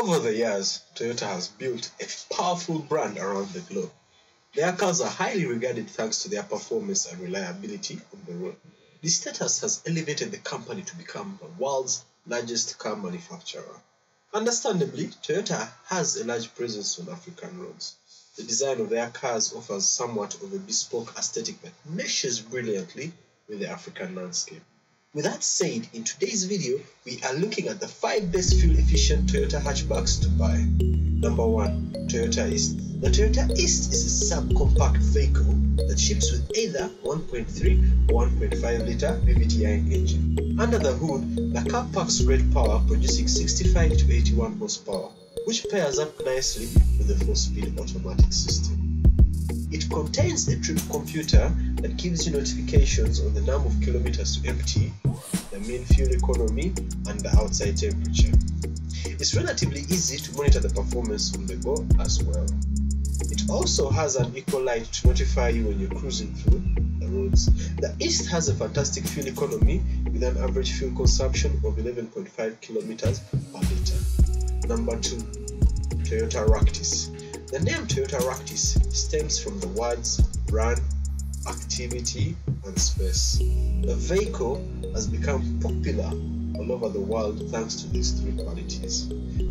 Over the years, Toyota has built a powerful brand around the globe. Their cars are highly regarded thanks to their performance and reliability on the road. This status has elevated the company to become the world's largest car manufacturer. Understandably, Toyota has a large presence on African roads. The design of their cars offers somewhat of a bespoke aesthetic that meshes brilliantly with the African landscape. With that said, in today's video, we are looking at the 5 best fuel-efficient Toyota hatchbacks to buy. Number 1. Toyota Ist. The Toyota Ist is a subcompact vehicle that ships with either 1.3 or 1.5 litre VVTi engine. Under the hood, the car packs great power producing 65 to 81 horsepower, which pairs up nicely with the 4-speed automatic system. Contains a trip computer that gives you notifications on the number of kilometers to empty, the mean fuel economy, and the outside temperature. It's relatively easy to monitor the performance on the go as well. It also has an eco light to notify you when you're cruising through the roads. The Ist has a fantastic fuel economy with an average fuel consumption of 11.5 kilometers per liter. Number 2. Toyota Ractis. The name Toyota Ractis stems from the words run, activity, and space. The vehicle has become popular all over the world thanks to these three qualities.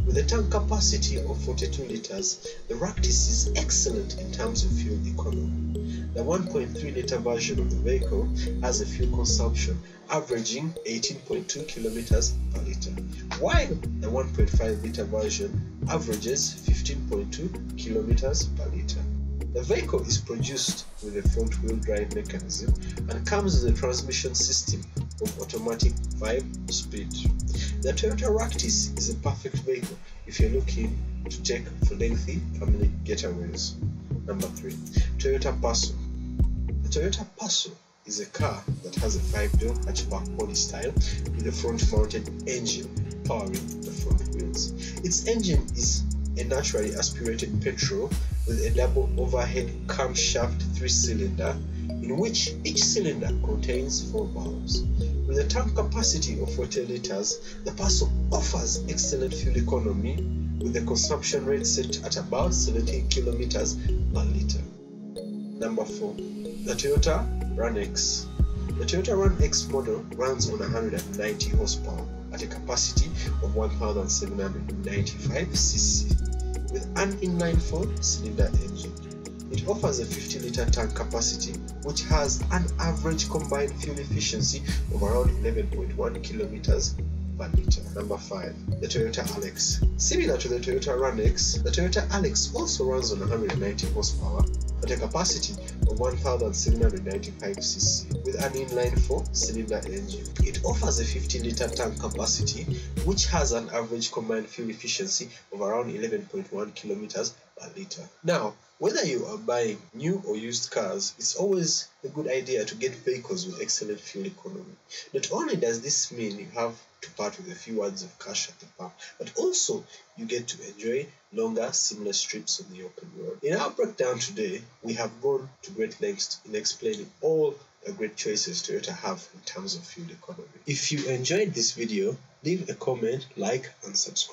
With a tank capacity of 42 liters, the Ractis is excellent in terms of fuel economy. The 1.3 liter version of the vehicle has a fuel consumption averaging 18.2 kilometers per liter, while the 1.5 liter version averages 15.2 kilometers per liter. The vehicle is produced with a front wheel drive mechanism and comes with a transmission system of automatic 5 speed. The Toyota Ractis is a perfect vehicle if you're looking to take for lengthy family getaways. Number 3. Toyota Passo. The Toyota Passo is a car that has a 5-door hatchback body style with a front-mounted engine powering the front wheels. Its engine is a naturally aspirated petrol with a double overhead camshaft three-cylinder in which each cylinder contains four valves. With a tank capacity of 40 liters, the Passo offers excellent fuel economy with the consumption rate set at about 17 kilometers per liter. Number 4. The Toyota RunX. The Toyota RunX model runs on 190 horsepower at a capacity of 1795 cc with an inline four cylinder engine. It offers a 50 litre tank capacity which has an average combined fuel efficiency of around 11.1 kilometers. Number 5. The Toyota Allex. Similar to the Toyota RunX, the Toyota Allex also runs on 190 horsepower at a capacity of 1795 cc with an inline 4 cylinder engine. It offers a 50 litre tank capacity which has an average combined fuel efficiency of around 11.1 kilometers litre. Now, whether you are buying new or used cars, it's always a good idea to get vehicles with excellent fuel economy. Not only does this mean you have to part with a few words of cash at the pump, but also you get to enjoy longer, seamless trips on the open road. In our breakdown today, we have gone to great lengths in explaining all the great choices Toyota have in terms of fuel economy. If you enjoyed this video, leave a comment, like, and subscribe.